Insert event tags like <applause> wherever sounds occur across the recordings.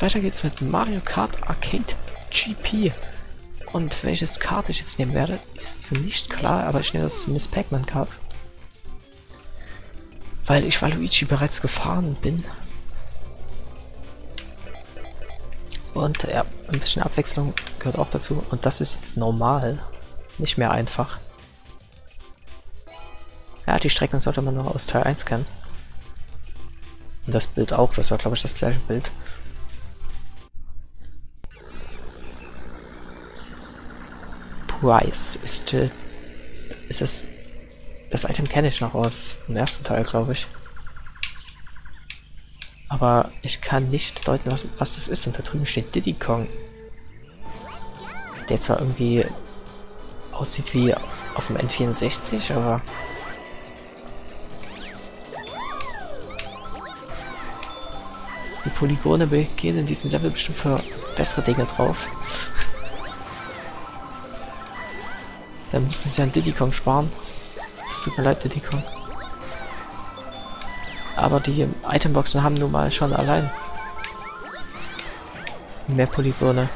Weiter geht's mit Mario Kart Arcade GP. Und welches Kart ich jetzt nehmen werde, ist nicht klar, aber ich nehme das Miss Pac-Man Kart. Weil ich Waluigi bereits gefahren bin. Und ja, ein bisschen Abwechslung gehört auch dazu. Und das ist jetzt normal, nicht mehr einfach. Ja, die Strecken sollte man noch aus Teil 1 kennen. Und das Bild auch, das war glaube ich das gleiche Bild. Price ist, äh, ist es. Das Item kenne ich noch aus dem ersten Teil, glaube ich. Aber ich kann nicht deuten, was, was das ist. Und da drüben steht Diddy Kong. Der zwar irgendwie aussieht wie auf dem N64, aber... Die Polygone gehen in diesem Level bestimmt für bessere Dinge drauf. Dann müssen sie an Diddy Kong sparen. Es tut mir leid, Diddy Kong. Aber die Itemboxen haben nun mal schon allein mehr Polygone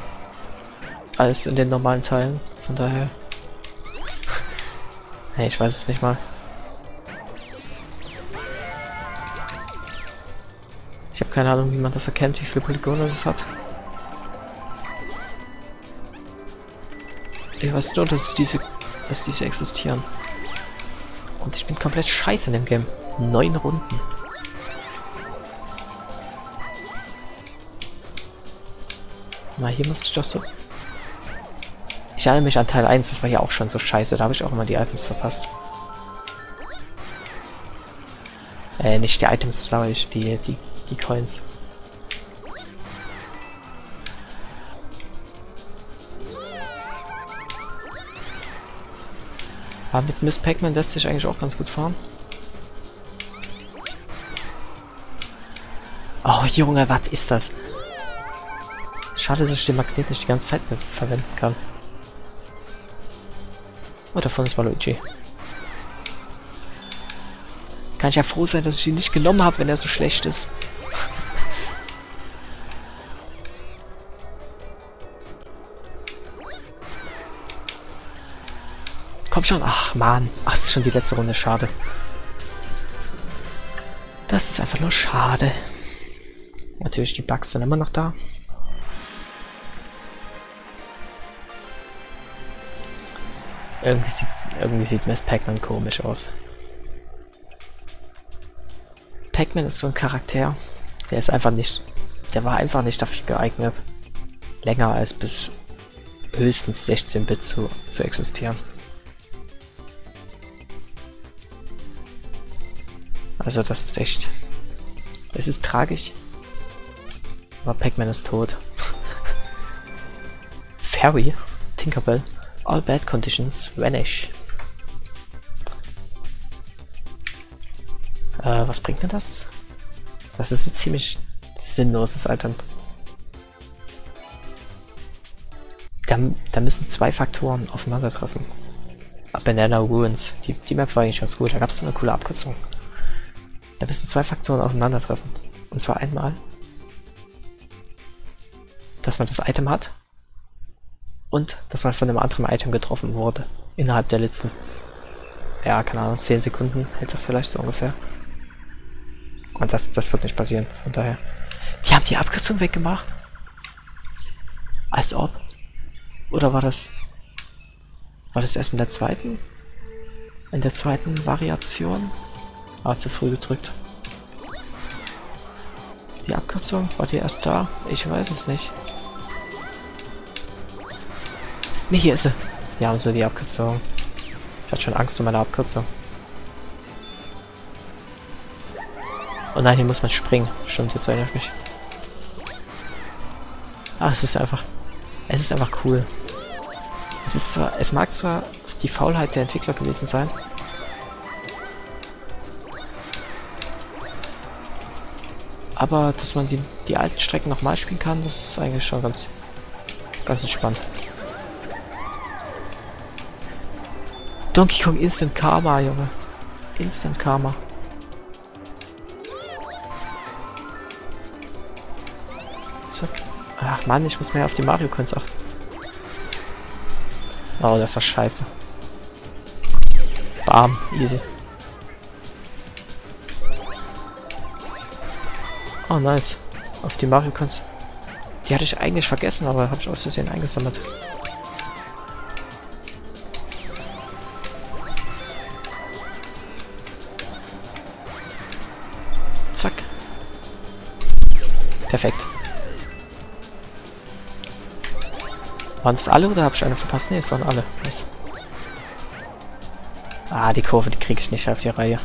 als in den normalen Teilen. Von daher... <laughs> hey, ich weiß es nicht mal. Ich habe keine Ahnung, wie man das erkennt, wie viele Polygone das hat. Ich weiß nur, dass diese dass diese existieren. Und ich bin komplett scheiße in dem Game. Neun Runden. Na, hier muss ich doch so... Ich erinnere mich an Teil 1, das war ja auch schon so scheiße. Da habe ich auch immer die Items verpasst. Äh, nicht die Items, sage ich, die, die, die Coins. Aber mit Miss Pac-Man lässt sich eigentlich auch ganz gut fahren. Oh Junge, was ist das? Schade, dass ich den Magnet nicht die ganze Zeit mehr verwenden kann. Oh, davon ist Waluigi. Kann ich ja froh sein, dass ich ihn nicht genommen habe, wenn er so schlecht ist. Komm schon. Ach, Mann. Ach, ist schon die letzte Runde. Schade. Das ist einfach nur schade. Natürlich, die Bugs sind immer noch da. Irgendwie sieht, irgendwie sieht Miss Pac-Man komisch aus. Pac-Man ist so ein Charakter, der ist einfach nicht... Der war einfach nicht dafür geeignet, länger als bis höchstens 16-Bit zu, zu existieren. Also das ist echt... Es ist tragisch. Aber Pac-Man ist tot. <laughs> Fairy, Tinkerbell, all bad conditions vanish. Äh, was bringt mir das? Das ist ein ziemlich sinnloses Item. Da, da müssen zwei Faktoren aufeinandertreffen. Banana Ruins. Die, die Map war eigentlich ganz gut. Da gab es so eine coole Abkürzung. Da müssen zwei Faktoren aufeinandertreffen. Und zwar einmal, dass man das Item hat und dass man von einem anderen Item getroffen wurde. Innerhalb der letzten, ja, keine Ahnung, 10 Sekunden hält das vielleicht so ungefähr. Und das, das wird nicht passieren, von daher. Die haben die Abkürzung weggemacht? Als ob. Oder war das... War das erst in der zweiten? In der zweiten Variation? Ah, zu früh gedrückt. Die Abkürzung, war die erst da? Ich weiß es nicht. Ne, hier ist sie. Ja, also die Abkürzung. Ich hatte schon Angst um meine Abkürzung. Oh nein, hier muss man springen. Stimmt, jetzt erinnere ich mich. Ah, es ist einfach... Es ist einfach cool. Es ist zwar... Es mag zwar die Faulheit der Entwickler gewesen sein, Aber dass man die, die alten Strecken nochmal spielen kann, das ist eigentlich schon ganz, ganz entspannt. Donkey Kong Instant Karma, Junge. Instant Karma. Zack. Ach man, ich muss mehr auf die Mario Coins achten. Oh, das war scheiße. Bam, easy. Oh, nice. Auf die Mario Coins. Die hatte ich eigentlich vergessen, aber habe ich aus Versehen eingesammelt. Zack. Perfekt. Waren das alle oder habe ich eine verpasst? Ne, es waren alle. Was? Ah, die Kurve, die kriege ich nicht auf die Reihe.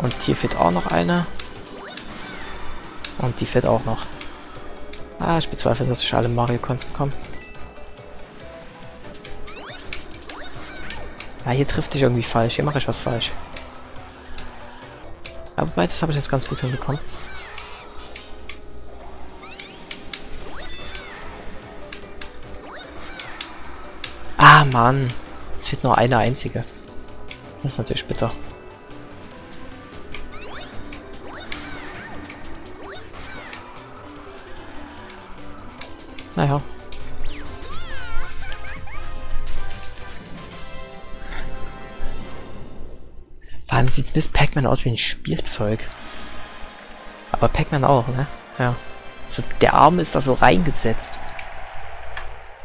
Und hier fehlt auch noch eine. Und die fehlt auch noch. Ah, ich bezweifle, dass ich alle Mario Cons bekomme. Ah, hier trifft sich irgendwie falsch. Hier mache ich was falsch. Aber beides habe ich jetzt ganz gut hinbekommen. Ah, Mann. Es fehlt nur eine einzige. Das ist natürlich bitter. Naja. Vor allem sieht Miss Pac-Man aus wie ein Spielzeug. Aber Pac-Man auch, ne? Ja. Also der Arm ist da so reingesetzt.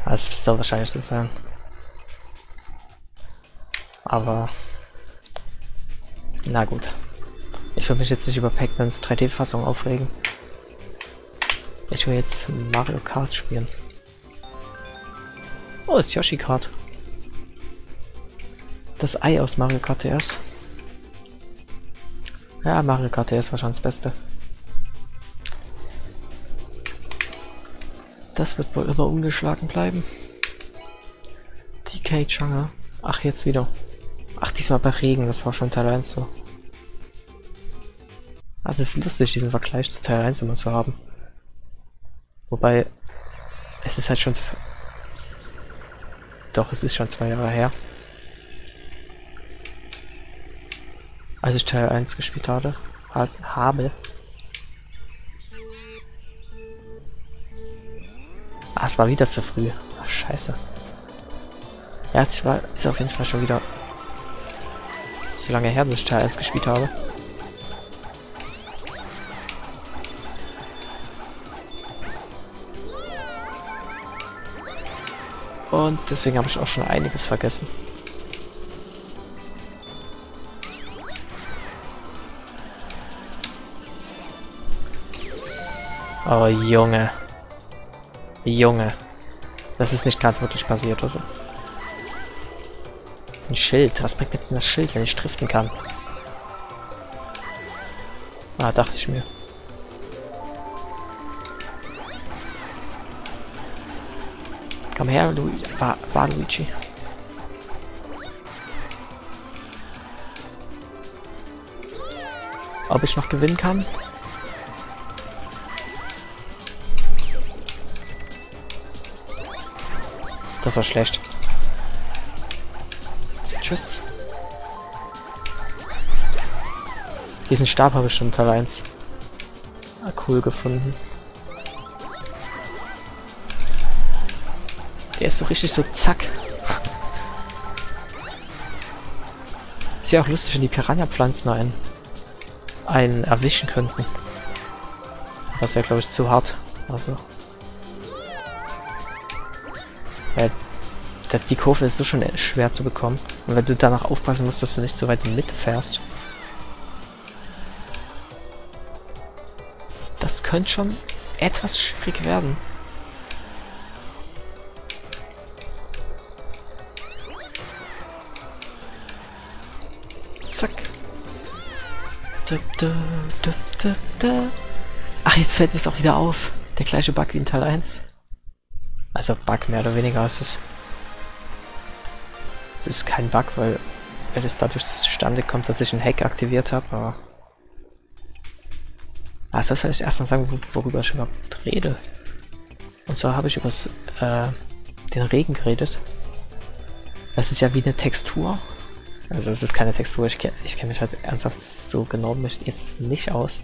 Das soll wahrscheinlich so sein. Aber... Na gut. Ich will mich jetzt nicht über Pac-Mans 3D-Fassung aufregen. Ich will jetzt Mario Kart spielen. Oh, ist Yoshi Kart. Das Ei aus Mario Kart DS. Ja, Mario Kart DS war schon das Beste. Das wird wohl immer ungeschlagen bleiben. DK Changa. Ach, jetzt wieder. Ach, diesmal bei Regen, das war schon Teil 1 so. Also es ist lustig, diesen Vergleich zu Teil 1 immer zu haben. Wobei, es ist halt schon... Doch, es ist schon zwei Jahre her. Als ich Teil 1 gespielt hatte, habe. Ah, es war wieder zu früh. Ach, scheiße. Ja, es war, ist auf jeden Fall schon wieder so lange her, dass ich Teil 1 gespielt habe. Und deswegen habe ich auch schon einiges vergessen. Oh, Junge. Junge. Das ist nicht gerade wirklich passiert, oder? Ein Schild. Was bringt mir denn das Schild, wenn ich driften kann? Ah, dachte ich mir. Komm her, Lu war, Luigi. Ob ich noch gewinnen kann? Das war schlecht. Tschüss. Diesen Stab habe ich schon Teil 1. Ah, cool gefunden. So richtig so zack. Ist ja auch lustig, wenn die Piranha-Pflanzen einen, einen erwischen könnten. Das wäre, glaube ich, zu hart. Also. Ja, die Kurve ist so schon schwer zu bekommen. Und wenn du danach aufpassen musst, dass du nicht so weit in die Mitte fährst. Das könnte schon etwas schwierig werden. Ach, jetzt fällt mir es auch wieder auf. Der gleiche Bug wie in Teil 1. Also Bug, mehr oder weniger ist es. Es ist kein Bug, weil, es dadurch zustande kommt, dass ich einen Hack aktiviert habe, aber... Ah, soll vielleicht erstmal sagen, worüber ich überhaupt rede. Und zwar habe ich über äh, den Regen geredet. Das ist ja wie eine Textur. Also es ist keine Textur, ich kenne ich kenn mich halt ernsthaft so genau jetzt nicht aus.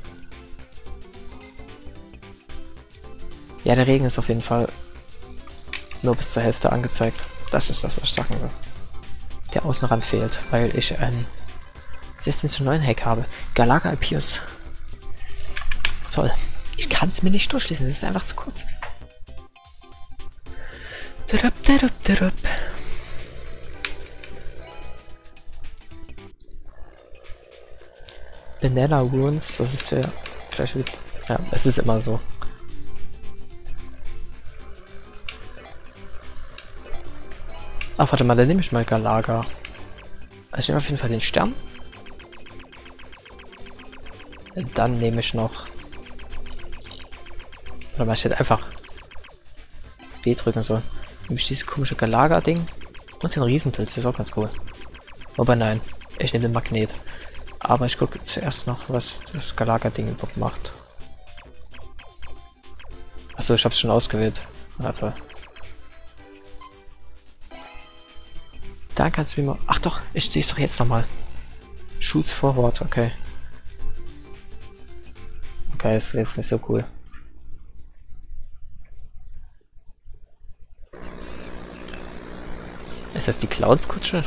Ja, der Regen ist auf jeden Fall nur bis zur Hälfte angezeigt. Das ist das, was ich sagen will. Der Außenrand fehlt, weil ich ein 16 zu 9 Hack habe. Galaga Alpius. Toll. Ich kann es mir nicht durchlesen, es ist einfach zu kurz. Banana Runes, das ist der gleiche. Ja, es ist immer so. Ach, warte mal, dann nehme ich mal Galaga. Also ich nehme auf jeden Fall den Stern. Dann nehme ich noch... Oder mal, ich hätte einfach B drücken sollen. Nehme ich dieses komische Galaga-Ding und den Riesenpilz, das ist auch ganz cool. Aber nein, ich nehme den Magnet. Aber ich gucke zuerst noch, was das Galaga-Ding überhaupt macht. Achso, ich habe es schon ausgewählt. Na toll. Da kannst du mal... Ach doch, ich sehe es doch jetzt nochmal. Shoots forward, okay. Okay, ist jetzt nicht so cool. Ist das die Clouds-Kutsche?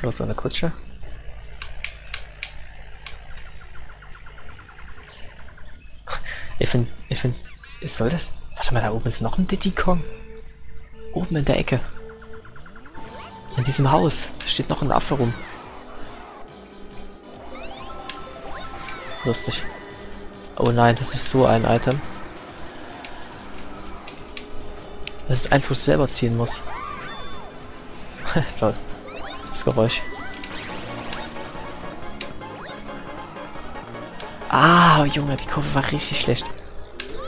Bloß so eine Kutsche? Ich finde, ich finde, soll das? Warte mal, da oben ist noch ein Diddy Kong. Oben in der Ecke. In diesem Haus. Da steht noch ein Affe rum. Lustig. Oh nein, das ist so ein Item. Das ist eins, wo ich selber ziehen muss. <laughs> Lol. Das Geräusch. Ah, Junge, die Kurve war richtig schlecht.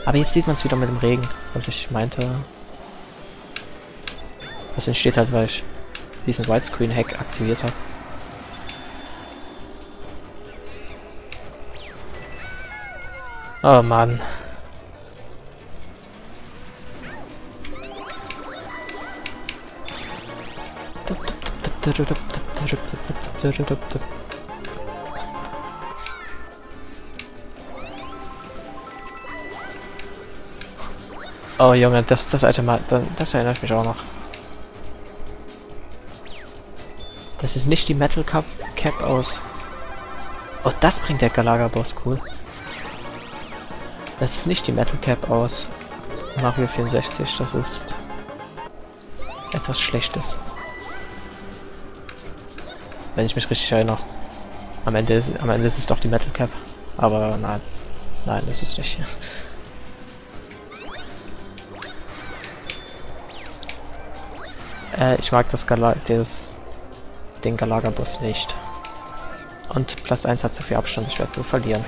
Aber jetzt sieht man es wieder mit dem Regen, was ich meinte. Das entsteht halt, weil ich diesen Widescreen-Hack aktiviert habe. Oh Mann. Oh Junge, das, das alte Mal, das erinnert mich auch noch. Das ist nicht die Metal Cap, Cap aus. Oh, das bringt der Galaga-Boss, cool. Das ist nicht die Metal Cap aus Mario 64, das ist etwas Schlechtes. Wenn ich mich richtig erinnere. Am Ende, am Ende ist es doch die Metal Cap. Aber nein. Nein, ist es nicht. Äh, ich mag das Gala des, den Galaga-Boss nicht. Und Platz 1 hat zu viel Abstand, ich werde nur verlieren.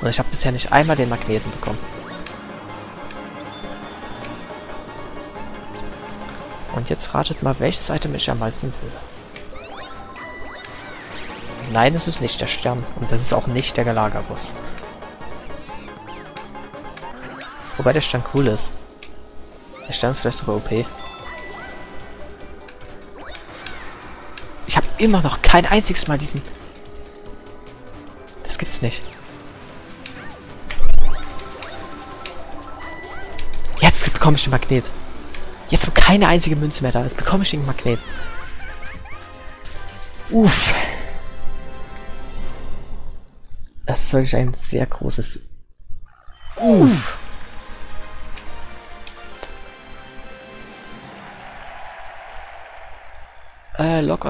Und ich habe bisher nicht einmal den Magneten bekommen. Und jetzt ratet mal, welches Item ich am meisten will. Nein, es ist nicht der Stern. Und das ist auch nicht der Galaga-Boss. Wobei der Stern cool ist. Der Stern ist vielleicht sogar OP. immer noch kein einziges Mal diesen... Das gibt's nicht. Jetzt bekomme ich den Magnet. Jetzt, wo keine einzige Münze mehr da ist, bekomme ich den Magnet. Uff. Das ist wirklich ein sehr großes... Uff.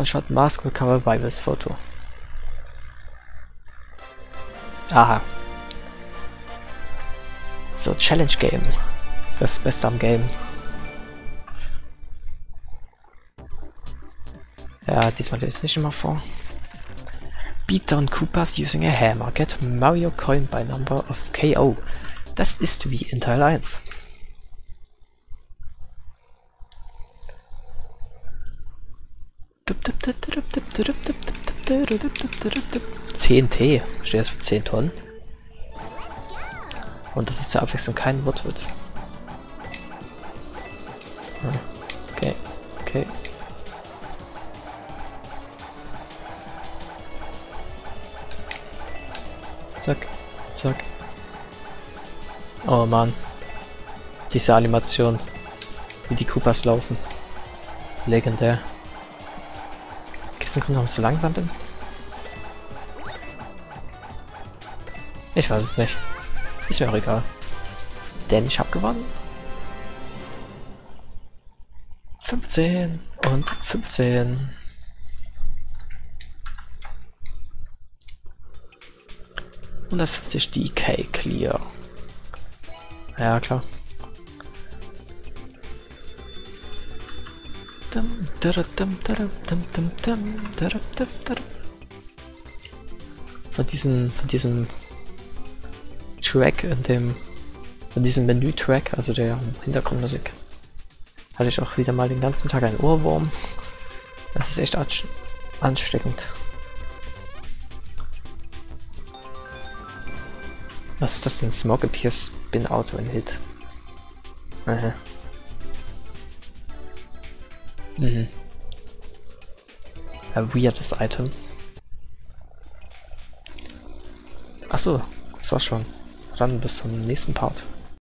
Äh, Lock on Shot Mask Recover Bibles Foto. Aha. So, Challenge Game. Das Beste am Game. Ja, diesmal lese ich nicht immer vor. Beat down Koopas using a hammer. Get Mario Coin by number of KO. Das ist wie in Teil 1. 10T. Steht das für 10 Tonnen? Und das ist zur Abwechslung kein Wortwitz. Ah, okay, okay. Zack, zack. Oh Mann. Diese Animation. Wie die Koopas laufen. Legendär. Einen Grund, warum ich so langsam bin? Ich weiß es nicht. Ist mir auch egal. Denn ich habe gewonnen. 15 und 15. Hundertfünfzig DK Clear. Ja, klar. Von diesem, von diesem Track in dem, von diesem Menü-Track, also der Hintergrundmusik, hatte ich auch wieder mal den ganzen Tag einen Ohrwurm. Das ist echt ansteckend. Was ist das denn? Smog appears spin out when hit. Aha. Mhm. Ein weirdes Item. Achso, das war's schon. Dann bis zum nächsten Part.